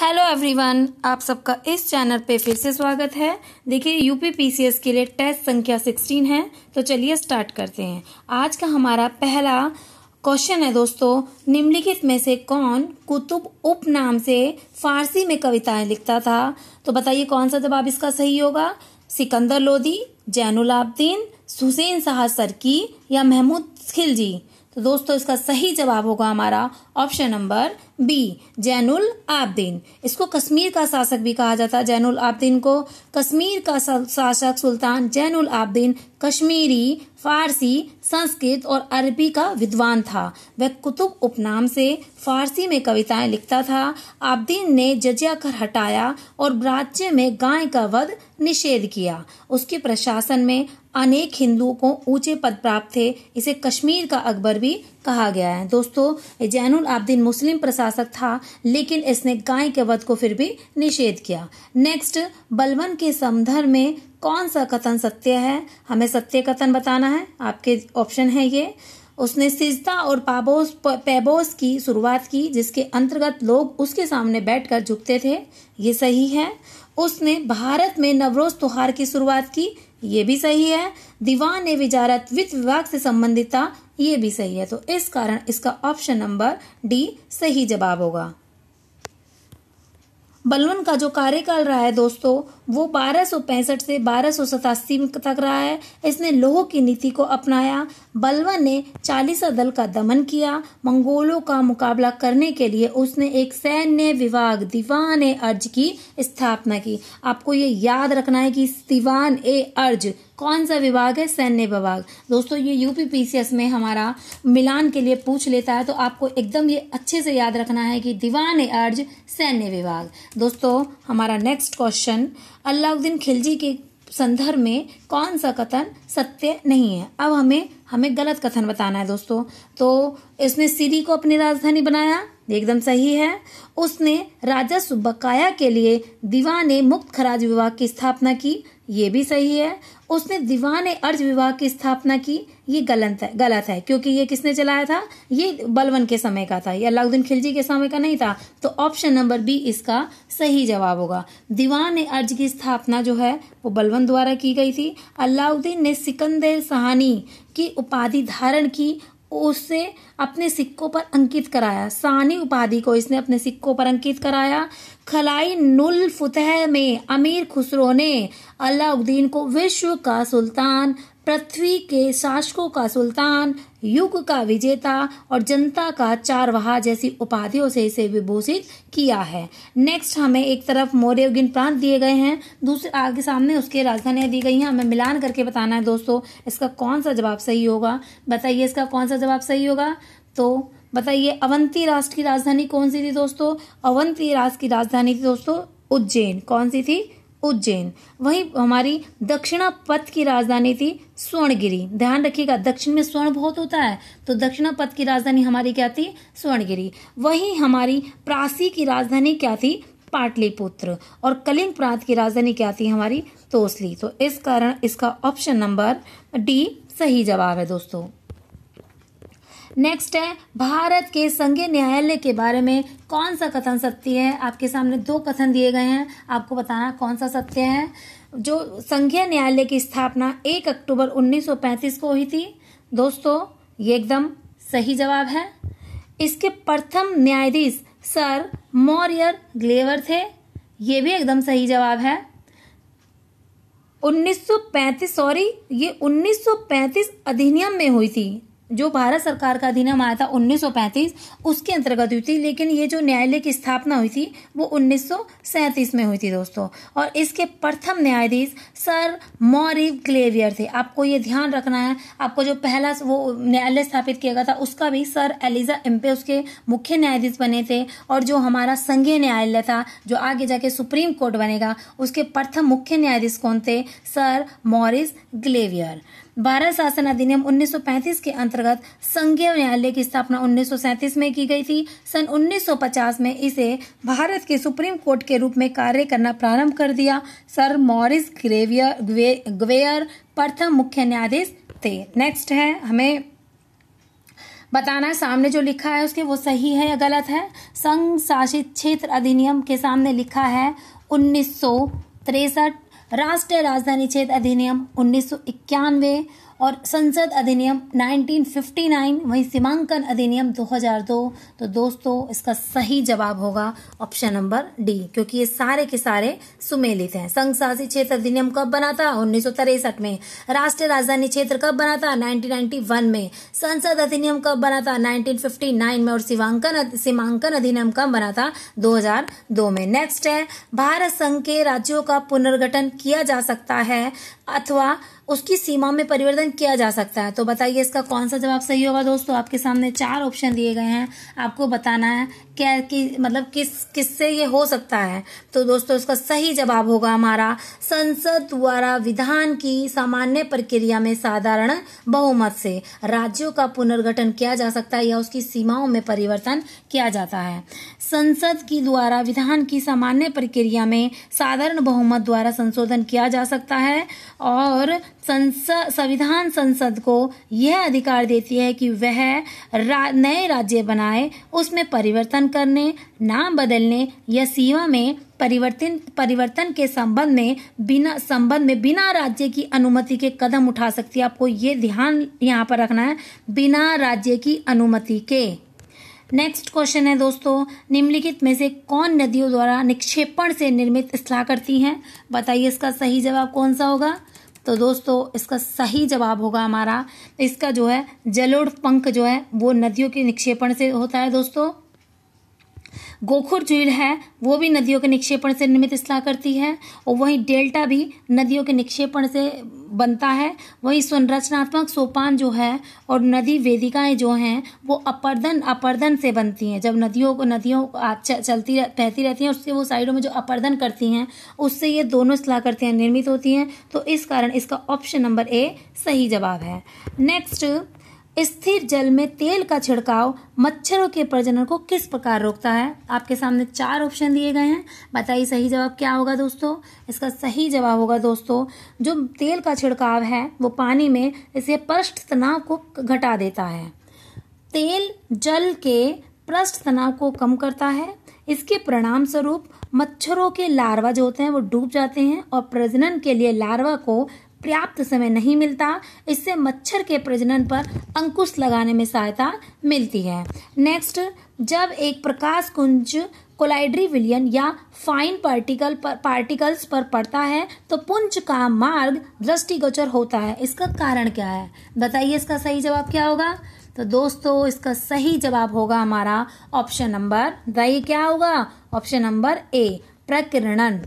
Hello everyone आप सबका इस चैनल पे फिर से स्वागत है। देखिए यूपी पीसीएस के लिए टेस्ट संख्या 16 है तो चलिए स्टार्ट करते हैं। आज का हमारा पहला क्वेश्चन है दोस्तों, निम्नलिखित में से कौन कुतुब उपनाम से फारसी में कविताएँ लिखता था? तो बताइए कौन सा जवाब इसका सही होगा? सिकंदर लोधी, जैनुल आबदीन हुसैन शाह सरकी या महमूद खिलजी? तो दोस्तों, इसका सही जवाब होगा हमारा option number B, Zainul Abidin. इसको कश्मीर का शासक भी कहा जाता है, जैनुल आबदीन को। कश्मीर का शासक सुल्तान जैनुल आबदीन कश्मीरी, फारसी, संस्कृत और अरबी का विद्वान था। वह कुतुब उपनाम से फारसी में कविताएँ लिखता था। आबदीन ने जजिया कर हटाया और राज्य में गाय का वध निषेध किया। उसके प्रशासन में अनेक हिंदुओं को ऊँचे पद प्राप्त थे। इसे कश्मीर का अकबर भी कहा गया है। दोस्तों, जैनुल आबदीन मुस्लिम प्रशासक था, लेकिन इसने गाय के वध को फिर भी निषेध किया। नेक्स्ट बलवन के समधर में कौन सा कथन सत्य है? हमें सत्य कथन बताना है। आपके ऑप्शन है ये। उसने सिजदा और पाबोस, पैबोस की शुरुआत की, जिसके अंतर्गत लोग उसके सामने बैठकर झुकते थे। ये सही है। उसने भारत में नवरोज त्योहार की शुरुआत की। ये भी सही है। दीवान ने विजारत वित्त विभाग से संबंधित था ये भी सही है। तो इस कारण इसका ऑप्शन नंबर डी सही जवाब होगा। बलवन का जो कार्यकाल रहा है दोस्तों, वो बारह से बारह तक रहा है। इसने लोह की नीति को अपनाया। बलवन ने चालीसा दल का दमन किया। मंगोलों का मुकाबला करने के लिए उसने एक सैन्य विभाग, दीवान ए अर्ज़ की स्थापना की। आपको ये याद रखना है कि दीवान ए अर्ज़ कौन सा विभाग है? सैन्य विभाग। दोस्तों, ये यूपी पीसीएस में हमारा मिलान के लिए पूछ लेता है तो आपको एकदम ये अच्छे से याद रखना है कि दीवान अर्ज़, सैन्य विभाग। दोस्तों, हमारा नेक्स्ट क्वेश्चन अलाउद्दीन खिलजी के संदर्भ में कौन सा कथन सत्य नहीं है? अब हमें हमें गलत कथन बताना है, दोस्तों। तो इसने सीरी को अपनी राजधानी बनाया एकदम सही है। उसने राजस्व बकाया के लिए दीवाने मुक्त खराज विभाग की स्थापना की, ये भी सही है। उसने दीवान अर्ज़ विभाग की स्थापना की, ये गलत है गलत है, क्योंकि ये किसने चलाया था? ये बलवन के समय का था, ये अलाउद्दीन खिलजी के समय का नहीं था तो ऑप्शन नंबर बी इसका सही जवाब होगा। दीवान अर्ज़ की स्थापना जो है, वो बलवन द्वारा की गई थी। अलाउद्दीन ने सिकंदर सहानी की उपाधि धारण की, उसे अपने सिक्कों पर अंकित कराया। सानी उपाधि को इसने अपने सिक्कों पर अंकित कराया। खलाई नुल फुतह में अमीर खुसरो ने अलाउद्दीन को विश्व का सुल्तान, पृथ्वी के शासकों का सुल्तान, युग का विजेता और जनता का चारवाहा जैसी उपाधियों से इसे विभूषित किया है। नेक्स्ट हमें एक तरफ़ मौर्य प्रांत दिए गए हैं, दूसरे आगे सामने उसके राजधानियाँ दी गई हैं। हमें मिलान करके बताना है दोस्तों, इसका कौन सा जवाब सही होगा? बताइए इसका कौन सा जवाब सही होगा? तो बताइए, अवंती राष्ट्र की राजधानी कौन सी थी दोस्तों? अवंती राष्ट्र की राजधानी थी दोस्तों, उज्जैन। कौन सी थी? उज्जैन। वहीं हमारी दक्षिणा पथ की राजधानी थी स्वर्णगिरी। ध्यान रखिएगा, दक्षिण में स्वर्ण बहुत होता है तो दक्षिणा पथ की राजधानी हमारी क्या थी? स्वर्णगिरी। वहीं हमारी प्रासी की राजधानी क्या थी? पाटलिपुत्र। और कलिंग प्रांत की राजधानी क्या थी हमारी? तोसली। तो इस कारण इसका ऑप्शन नंबर डी सही जवाब है दोस्तों। नेक्स्ट है, भारत के संघीय न्यायालय के बारे में कौन सा कथन सत्य है? आपके सामने दो कथन दिए गए हैं। आपको बताना कौन सा सत्य है। जो संघीय न्यायालय की स्थापना 1 अक्टूबर 1935 को हुई थी। दोस्तों, ये एकदम सही जवाब है। इसके प्रथम न्यायाधीश सर मौर्य ग्लेवर थे। ये भी एकदम सही जवाब है। 1935 सॉरी, ये 1935 अधिनियम में हुई थी। जो भारत सरकार का अधिनियम आया था 1935 उसके अंतर्गत हुई थी, लेकिन ये जो न्यायालय की स्थापना हुई थी, वो उन्नीस में हुई थी दोस्तों। और इसके प्रथम न्यायाधीश सर मॉरिव ग्लेवियर थे। आपको ये ध्यान रखना है, आपको जो पहला वो न्यायालय स्थापित किया गया था, उसका भी सर एलिजा एम्पे उसके मुख्य न्यायाधीश बने थे। और जो हमारा संघीय न्यायालय था, जो आगे जाके सुप्रीम कोर्ट बनेगा, उसके प्रथम मुख्य न्यायाधीश कौन थे? Sir Morris ग्लेवियर। भारत शासन अधिनियम 1935 के अंतर्गत संघीय न्यायालय की स्थापना उन्नीस सौ सैंतीस में की गई थी। सन 1950 में इसे भारत के सुप्रीम कोर्ट के रूप में कार्य करना प्रारंभ कर दिया। सर मॉरिस ग्रेवियर ग्वेयर, प्रथम मुख्य न्यायाधीश थे। नेक्स्ट है, हमें बताना है, सामने जो लिखा है उसके वो सही है या गलत है? संघ शासित क्षेत्र अधिनियम के सामने लिखा है उन्नीस राष्ट्रीय राजधानी क्षेत्र अधिनियम उन्नीस सौ इक्यानवे और संसद अधिनियम 1959 वहीं सीमांकन अधिनियम 2002 तो दोस्तों, इसका सही जवाब होगा ऑप्शन नंबर डी, क्योंकि ये सारे के सारे सुमेलित हैं। संघ शासित क्षेत्र अधिनियम कब बना था? उन्नीस में। राष्ट्रीय राजधानी क्षेत्र कब बना था? 1991 में। संसद अधिनियम कब बना था? 1959 में और सीमांकन सीमांकन अधिनियम कब बना था? 2002 में। नेक्स्ट है, भारत संघ के राज्यों का पुनर्गठन किया जा सकता है। अथवा उसकी सीमा में परिवर्तन किया जा सकता है। तो बताइए, इसका कौन सा जवाब सही होगा दोस्तों? आपके सामने चार ऑप्शन दिए गए हैं। आपको बताना है क्या, कि मतलब किस, किससे ये हो सकता है। तो दोस्तों, इसका सही जवाब होगा हमारा संसद द्वारा विधान की सामान्य प्रक्रिया में साधारण बहुमत से। राज्यों का पुनर्गठन किया जा सकता है या उसकी सीमाओं में परिवर्तन किया जाता है। संसद की द्वारा विधान की सामान्य प्रक्रिया में साधारण बहुमत द्वारा संशोधन किया जा सकता है। और संविधान संसद को यह अधिकार देती है कि वह रा, नए राज्य बनाए उसमें परिवर्तन करने नाम बदलने या सीमा में परिवर्तन परिवर्तन के संबंध में बिना संबंध में बिना राज्य की अनुमति के कदम उठा सकती है। आपको ये ध्यान यहाँ पर रखना है बिना राज्य की अनुमति के। नेक्स्ट क्वेश्चन है दोस्तों निम्नलिखित में से कौन नदियों द्वारा निक्षेपण से निर्मित स्थला करती हैं? बताइए इसका सही जवाब कौन सा होगा? तो दोस्तों, इसका सही जवाब होगा हमारा। इसका जो है जलोड़ पंख जो है, वो नदियों के निक्षेपण से होता है दोस्तों। गोखुर झील है, वो भी नदियों के निक्षेपण से निर्मित स्थला करती है, और वहीं डेल्टा भी नदियों के निक्षेपण से बनता है। वही संरचनात्मक सोपान जो है और नदी वेदिकाएँ जो हैं, वो अपर्दन अपर्दन से बनती हैं। जब नदियों को, नदियों चलती बहती रहती हैं, उससे वो साइडों में जो अपर्दन करती हैं, उससे ये दोनों हैं, निर्मित होती हैं। तो इस कारण इसका ऑप्शन नंबर ए सही जवाब है। नेक्स्ट स्थिर जल में तेल का छिड़काव मच्छरों के प्रजनन को किस प्रकार रोकता है? आपके सामने चार ऑप्शन दिए गए हैं। बताइए सही जवाब क्या होगा दोस्तों? इसका सही जवाब होगा दोस्तों, जो तेल का छिड़काव है, वो पानी में इसे पृष्ठ तनाव को घटा देता है। तेल जल के पृष्ठ तनाव को कम करता है। इसके परिणाम स्वरूप मच्छरों के लार्वा जो होते हैं, वो डूब जाते हैं और प्रजनन के लिए लार्वा को पर्याप्त समय नहीं मिलता। इससे मच्छर के प्रजनन पर अंकुश लगाने में सहायता मिलती है। नेक्स्ट जब एक प्रकाश कुंज कोलाइड्री विलियन या फाइन पार्टिकल पर, पार्टिकल्स पर पड़ता है तो पुंज का मार्ग दृष्टिगोचर होता है। इसका कारण क्या है? बताइए इसका सही जवाब क्या होगा? तो दोस्तों, इसका सही जवाब होगा हमारा ऑप्शन नंबर, बताइए क्या होगा? Option number A, प्रकीर्णन।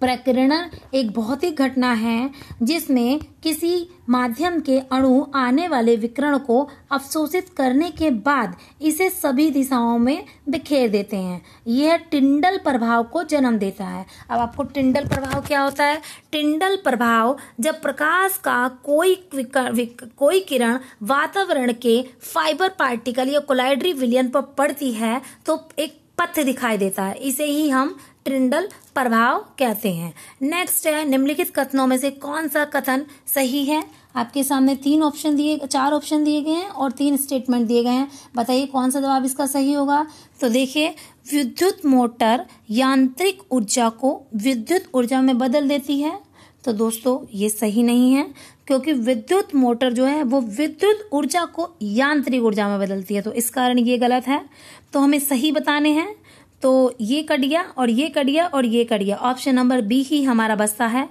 प्रकीर्णन एक भौतिक घटना है, जिसमें किसी माध्यम के अणु आने वाले विकर्ण को अवशोषित करने के बाद इसे सभी दिशाओं में बिखेर देते हैं। यह टिंडल प्रभाव को जन्म देता है। अब आपको टिंडल प्रभाव क्या होता है? टिंडल प्रभाव जब प्रकाश का कोई कोई किरण वातावरण के फाइबर पार्टिकल या कोलाइड्री विलियन पर पड़ती है तो एक पथ दिखाई देता है। इसे ही हम ट्रिंडल प्रभाव कहते हैं। नेक्स्ट है, निम्नलिखित कथनों में से कौन सा कथन सही है? आपके सामने तीन ऑप्शन दिए, चार ऑप्शन दिए गए हैं और तीन स्टेटमेंट दिए गए हैं। बताइए कौन सा जवाब इसका सही होगा? तो देखिए, विद्युत मोटर यांत्रिक ऊर्जा को विद्युत ऊर्जा में बदल देती है। तो दोस्तों, ये सही नहीं है। क्योंकि विद्युत मोटर जो है, वो विद्युत ऊर्जा को यांत्रिक ऊर्जा में बदलती है। तो इस कारण ये गलत है। तो हमें सही बताने हैं। तो ये कट गया और ये कट गया और ये कट गया ऑप्शन नंबर बी ही हमारा बसता है।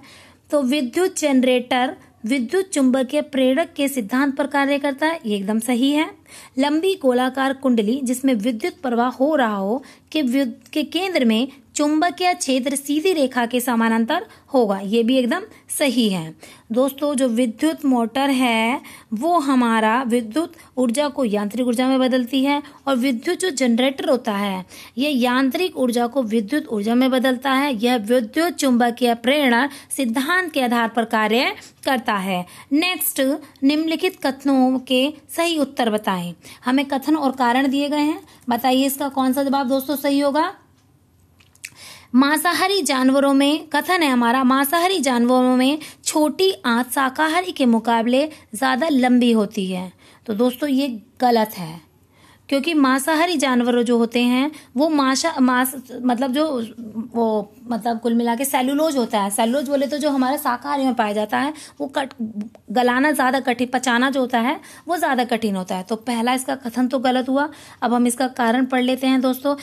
तो विद्युत जनरेटर, विद्युत चुंबकीय प्रेरक के सिद्धांत पर कार्य करता है। ये एकदम सही है। लंबी गोलाकार कुंडली जिसमें विद्युत प्रवाह हो रहा हो के के केंद्र में चुंबकीय क्षेत्र सीधी रेखा के समानांतर होगा। ये भी एकदम सही है। दोस्तों, जो विद्युत मोटर है, वो हमारा विद्युत ऊर्जा को यांत्रिक ऊर्जा में बदलती है और विद्युत जो जनरेटर होता है यह यांत्रिक ऊर्जा को विद्युत ऊर्जा में बदलता है। यह विद्युत चुंबकीय प्रेरणा सिद्धांत के आधार पर कार्य करता है। नेक्स्ट निम्नलिखित कथनों के सही उत्तर बताएँ। हमें कथन और कारण दिए गए हैं। बताइए इसका कौन सा जवाब दोस्तों सही होगा? मांसाहारी जानवरों में कथन है हमारा। मांसाहारी जानवरों में छोटी आंत शाकाहारी के मुकाबले ज़्यादा लंबी होती है। तो दोस्तों ये गलत है। क्योंकि मांसाहारी जानवर जो होते हैं, वो माशा, मांस मतलब जो, वो मतलब कुल मिला के सेलुलोज होता है। सेलुलोज बोले तो जो हमारा शाकाहारी में पाया जाता है, वो कट, गलाना ज़्यादा कठिन, पचाना जो होता है, वो ज़्यादा कठिन होता है। तो पहला इसका कथन तो गलत हुआ। अब हम इसका कारण पढ़ लेते हैं दोस्तों।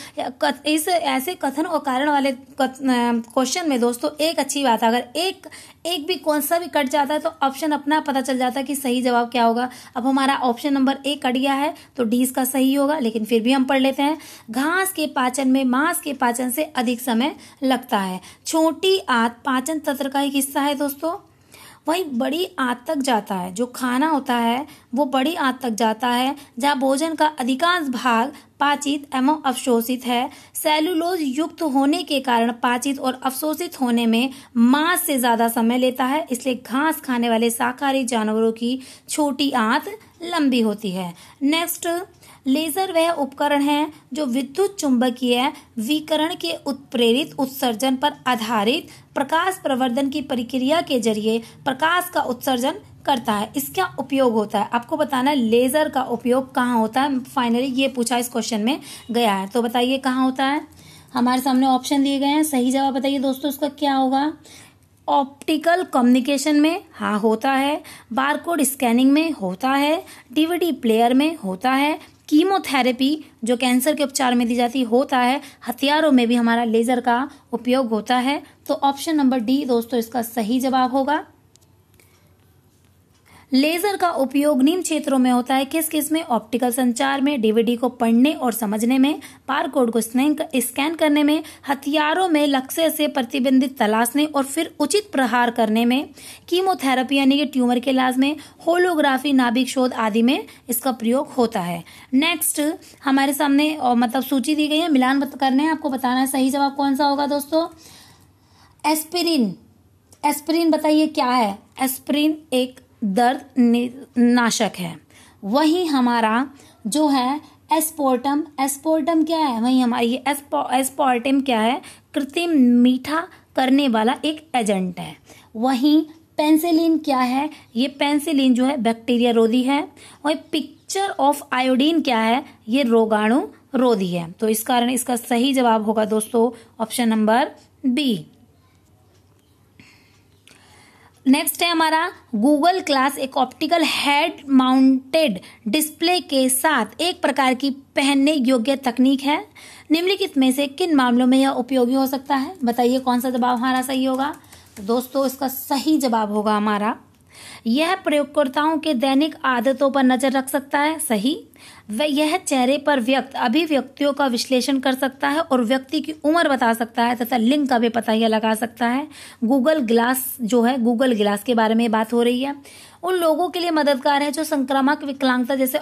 इस, ऐसे कथन और कारण वाले क्वेश्चन में दोस्तों एक अच्छी बात अगर एक एक भी कौन सा भी कट जाता है तो ऑप्शन अपना पता चल जाता है कि सही जवाब क्या होगा। अब हमारा ऑप्शन नंबर ए कट गया है तो डी इसका सही होगा, लेकिन फिर भी हम पढ़ लेते हैं। घास के पाचन में मांस के पाचन से अधिक समय लगता है। छोटी आत पाचन तंत्र का एक हिस्सा है दोस्तों। वही बड़ी आंत तक जाता है, जो खाना होता है, वो बड़ी आंत तक जाता है, जहाँ भोजन का अधिकांश भाग पाचित एवं अवशोषित है। सेलुलोज युक्त होने के कारण पाचित और अवशोषित होने में मांस से ज़्यादा समय लेता है, इसलिए घास खाने वाले शाकाहारी जानवरों की छोटी आंत लंबी होती है। नेक्स्ट, लेजर वह उपकरण है जो विद्युत चुंबकीय विकरण के उत्प्रेरित उत्सर्जन पर आधारित प्रकाश प्रवर्धन की प्रक्रिया के ज़रिए प्रकाश का उत्सर्जन करता है, इसका उपयोग होता है। आपको बताना है लेजर का उपयोग कहाँ होता है? फाइनली ये पूछा इस क्वेश्चन में गया है। तो बताइए कहाँ होता है? हमारे सामने ऑप्शन दिए गए हैं। सही जवाब बताइए दोस्तों, इसका क्या होगा? ऑप्टिकल कम्युनिकेशन में हाँ होता है। बारकोड स्कैनिंग में, होता है। डीवीडी प्लेयर में, होता है। कीमोथेरेपी जो कैंसर के उपचार में दी जाती, होता है। हथियारों में भी हमारा लेजर का उपयोग होता है। तो ऑप्शन नंबर डी दोस्तों, इसका सही जवाब होगा। लेजर का उपयोग निम्न क्षेत्रों में होता है। किस किसमें? ऑप्टिकल संचार में, डीवीडी को पढ़ने और समझने में बार कोड को स्कैन करने में, हथियारों में लक्ष्य से प्रतिबंधित तलाशने और फिर उचित प्रहार करने में, कीमोथेरेपी यानी कि ट्यूमर के इलाज में, होलोग्राफी, नाभिक शोध आदि में इसका प्रयोग होता है। नेक्स्ट, हमारे सामने और मतलब सूची दी गई है। मिलान करने आपको बताना है सही जवाब कौन सा होगा दोस्तों? एस्पिरिन। एस्पिरिन बताइए क्या है? एस्पिरिन एक दर्द नाशक है। वही हमारा जो है एस्पोर्टम। एस्पोर्टम क्या है? वही हमारी एस्पोर्टम क्या है? कृत्रिम मीठा करने वाला एक एजेंट है। वहीं पेंसिलिन क्या है? ये पेंसिलिन जो है बैक्टीरिया रोधी है। वही पिक्चर ऑफ़ आयोडीन क्या है? ये रोगाणु रोधी है। तो इस कारण इसका सही जवाब होगा दोस्तों, ऑप्शन नंबर बी। नेक्स्ट है हमारा गूगल क्लास एक ऑप्टिकल हेड माउंटेड डिस्प्ले के साथ एक प्रकार की पहनने योग्य तकनीक है। निम्नलिखित में से किन मामलों में यह उपयोगी हो सकता है? बताइए कौन सा जवाब हमारा सही होगा? तो दोस्तों, इसका सही जवाब होगा हमारा यह प्रयोगकर्ताओं के दैनिक आदतों पर नज़र रख सकता है, सही? वह यह चेहरे पर व्यक्त अभिव्यक्तियों का विश्लेषण कर सकता है और व्यक्ति की उम्र बता सकता है तथा लिंग का भी पता यह लगा सकता है। गूगल ग्लास जो है, गूगल ग्लास के बारे में बात हो रही है। उन लोगों के लिए मददगार है जो संक्रामक विकलांगता, जैसे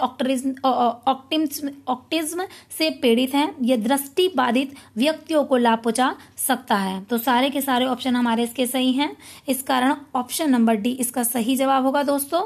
ऑक्टिज्म से पीड़ित हैं। यह दृष्टि बाधित व्यक्तियों को लाभ पहुँचा सकता है। तो सारे के सारे ऑप्शन हमारे इसके सही हैं। इस कारण ऑप्शन नंबर डी इसका सही जवाब होगा दोस्तों।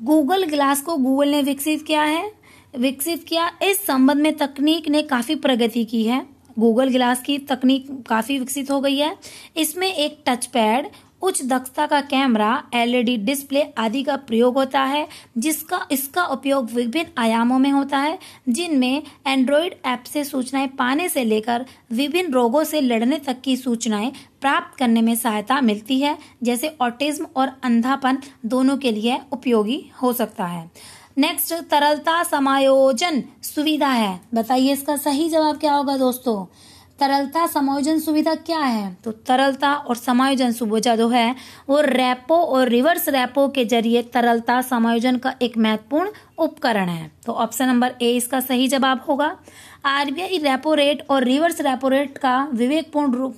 गूगल ग्लास को गूगल ने विकसित किया है। विकसित किया, इस संबंध में तकनीक ने काफ़ी प्रगति की है। गूगल ग्लास की तकनीक काफ़ी विकसित हो गई है। इसमें एक टच पैड उच्च दक्षता का कैमरा, एलईडी डिस्प्ले आदि का प्रयोग होता है, जिसका, इसका उपयोग विभिन्न आयामों में होता है, जिनमें एंड्रॉइड ऐप से सूचनाएँ पाने से लेकर विभिन्न रोगों से लड़ने तक की सूचनाएँ प्राप्त करने में सहायता मिलती है, जैसे ऑटिज्म और अंधापन दोनों के लिए उपयोगी हो सकता है। नेक्स्ट तरलता समायोजन सुविधा है। बताइए इसका सही जवाब क्या होगा दोस्तों? तरलता समायोजन सुविधा क्या है? तो तरलता और समायोजन सुविधा जो है, वो रेपो और रिवर्स रेपो के ज़रिए तरलता समायोजन का एक महत्वपूर्ण उपकरण है। तो ऑप्शन नंबर ए इसका सही जवाब होगा। आरबीआई रेपो रेट और रिवर्स रेपो रेट का विवेकपूर्ण रूप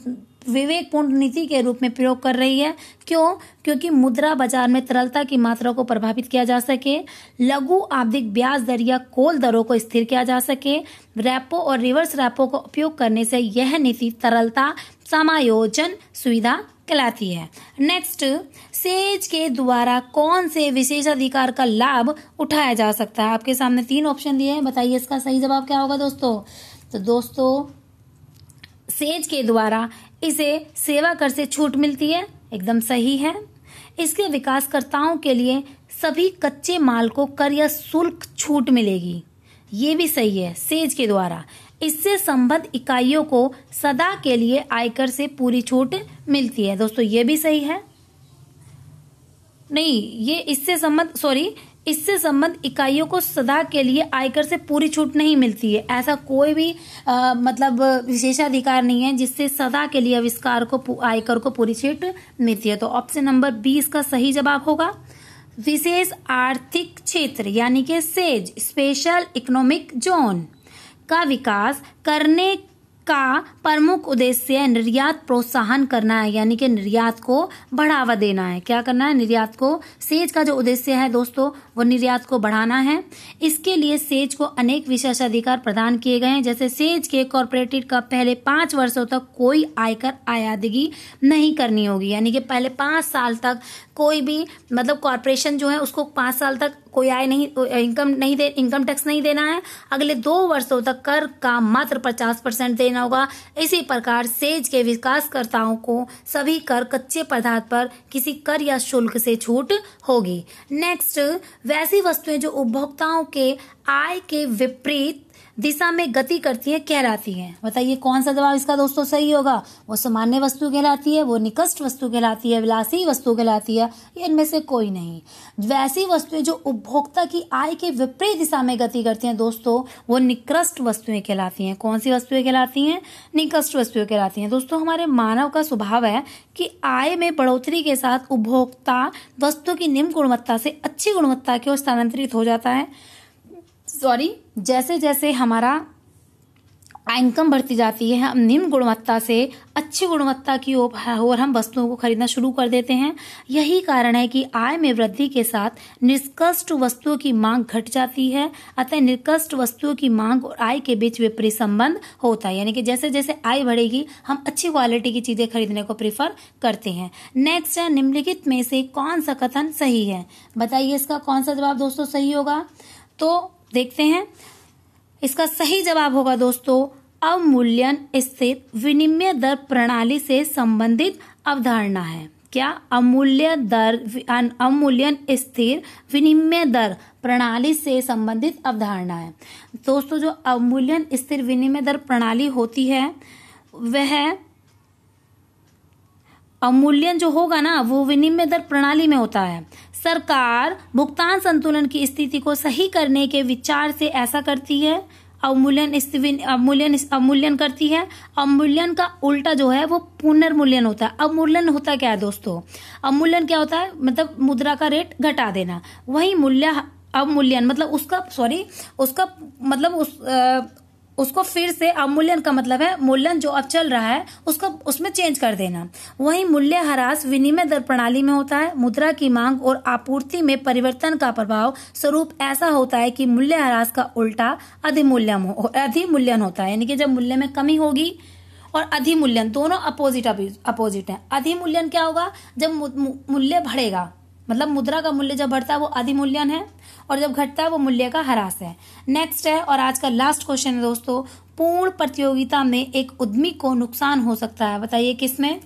विवेकपूर्ण नीति के रूप में प्रयोग कर रही है। क्यों? क्योंकि मुद्रा बाज़ार में तरलता की मात्रा को प्रभावित किया जा सके, लघु आवधिक ब्याज दर या कोल दरों को स्थिर किया जा सके। रेपो और रिवर्स रेपो को उपयोग करने से यह नीति तरलता, समायोजन सुविधा कहलाती है। नेक्स्ट, सेज के द्वारा कौन से विशेषाधिकार का लाभ उठाया जा सकता है? आपके सामने तीन ऑप्शन दिए हैं। बताइए इसका सही जवाब क्या होगा दोस्तों? तो दोस्तों, सेज के द्वारा इसे सेवा कर से छूट मिलती है, एकदम सही है। इसके विकासकर्ताओं के लिए सभी कच्चे माल को कर या शुल्क छूट मिलेगी। ये भी सही है, सेज के द्वारा। इससे संबद्ध इकाइयों को सदा के लिए आयकर से पूरी छूट मिलती है। दोस्तों, ये भी सही है। नहीं, ये इससे संबंध सॉरी इससे संबंध इकाइयों को सदा के लिए आयकर से पूरी छूट नहीं मिलती है। ऐसा कोई भी आ, मतलब विशेषाधिकार नहीं है जिससे सदा के लिए आविष्कार को आयकर को पूरी छूट मिलती है। तो ऑप्शन नंबर बीस का सही जवाब होगा। विशेष आर्थिक क्षेत्र यानी कि सेज स्पेशल इकोनॉमिक जोन का विकास करने का प्रमुख उद्देश्य निर्यात प्रोत्साहन करना है, यानी कि निर्यात को बढ़ावा देना है। क्या करना है? निर्यात को, सेज का जो उद्देश्य है दोस्तों, वो निर्यात को बढ़ाना है। इसके लिए सेज को अनेक विशेषाधिकार प्रदान किए गए हैं। जैसे सेज के कॉरपोरेटेड का पहले पाँच वर्षों तक कोई आयकर आयादगी नहीं करनी होगी। यानी कि पहले पाँच साल तक कोई भी मतलब कॉरपोरेशन जो है, उसको पाँच साल तक कोई आय नहीं इनकम नहीं दे इनकम टैक्स नहीं देना है। अगले दो वर्षों तक कर का मात्र पचास परसेंट देना होगा। इसी प्रकार सेज के विकासकर्ताओं को सभी कर कच्चे पदार्थ पर किसी कर या शुल्क से छूट होगी। नेक्स्ट वैसी वस्तुएँ जो उपभोक्ताओं के आय के विपरीत दिशा में गति करती है, कहलाती है। बताइए कौन सा जवाब इसका दोस्तों सही होगा? वो सामान्य वस्तु कहलाती है, वो निकष्ट वस्तु कहलाती है, विलासी वस्तु कहलाती है, इनमें से कोई नहीं। वैसी वस्तुएँ जो उपभोक्ता की आय के विपरीत दिशा में गति करती हैं, दोस्तों, वो निकृष्ट वस्तुएँ कहलाती हैं। कौन सी वस्तुएँ कहलाती हैं? निकृष्ट वस्तुएँ कहलाती हैं। दोस्तों, हमारे मानव का स्वभाव है कि आय में बढ़ोतरी के साथ उपभोक्ता वस्तु की निम्न गुणवत्ता से अच्छी गुणवत्ता की ओर स्थानांतरित हो जाता है। सॉरी जैसे जैसे हमारा इनकम बढ़ती जाती है, हम निम्न गुणवत्ता से अच्छी गुणवत्ता की ओर हम वस्तुओं को खरीदना शुरू कर देते हैं। यही कारण है कि आय में वृद्धि के साथ निष्कष्ट वस्तुओं की मांग घट जाती है, अतः निष्कष्ट वस्तुओं की मांग और आय के बीच विपरीत संबंध होता है। यानी कि जैसे जैसे आय बढ़ेगी, हम अच्छी क्वालिटी की चीज़ें खरीदने को प्रीफर करते हैं। नेक्स्ट है, निम्नलिखित में से कौन सा कथन सही है? बताइए इसका कौन सा जवाब दोस्तों सही होगा? तो देखते हैं। इसका सही जवाब होगा दोस्तों, अवमूल्यन स्थित विनिमय दर प्रणाली से संबंधित अवधारणा है। क्या अमूल्य दर अवमूल्यन स्थिर विनिमय दर प्रणाली से संबंधित अवधारणा है? दोस्तों, जो अवमूल्यन स्थिर विनिमय दर प्रणाली होती है, वह अवमूल्यन जो होगा ना वो विनिमय दर प्रणाली में होता है। सरकार भुगतान संतुलन की स्थिति को सही करने के विचार से ऐसा करती है अवमूल्यन अवमूल्यन अवमूल्यन करती है। अवमूल्यन का उल्टा जो है वो पुनर्मूल्यन होता है। अवमूल्यन होता क्या है दोस्तों? अवमूल्यन क्या होता है? मतलब मुद्रा का रेट घटा देना। वही मूल्य अवमूल्यन मतलब उसका सॉरी उसका मतलब उस आ, उसको फिर से अवमूल्यन का मतलब है, मूल्यन जो अब चल रहा है, उसको उसमें चेंज कर देना। वही मूल्य ह्रास विनिमय दर प्रणाली में होता है, मुद्रा की मांग और आपूर्ति में परिवर्तन का प्रभाव। स्वरूप ऐसा होता है कि मूल्य ह्रास का उल्टा अधिमूल्यन अधिमूल्यन होता है, यानी कि जब मूल्य में कमी होगी और अधिमूल्यन, दोनों अपोजिट अपोजिट है। अधिमूल्यन क्या होगा? जब मूल्य बढ़ेगा मतलब मुद्रा का मूल्य जब बढ़ता है, वो अधिमूल्यन है, और जब घटता है, वो मूल्य का ह्रास है। नेक्स्ट है, और आज का लास्ट क्वेश्चन है दोस्तों, पूर्ण प्रतियोगिता में एक उद्यमी को नुकसान हो सकता है। बताइए किसमें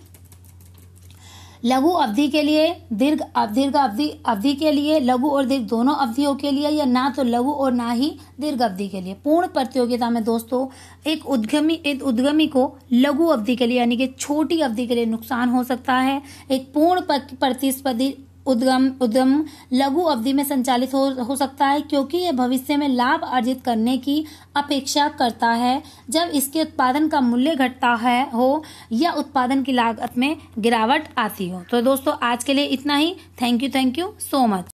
लघु अवधि के लिए, दीर्घ दीर्घ अवधि अवधि के लिए, लघु और दीर्घ दोनों अवधियों के लिए, या ना तो लघु और ना ही दीर्घ अवधि के लिए? पूर्ण प्रतियोगिता में दोस्तों, एक उद्यमी एक उद्यमी को लघु अवधि के लिए, यानी कि छोटी अवधि के लिए नुकसान हो सकता है। एक पूर्ण प्रतिस्पर्धी उद्गम उद्यम लघु अवधि में संचालित हो, हो सकता है क्योंकि यह भविष्य में लाभ अर्जित करने की अपेक्षा करता है। जब इसके उत्पादन का मूल्य घटता है हो या उत्पादन की लागत में गिरावट आती हो। तो दोस्तों आज के लिए इतना ही। Thank you thank you so much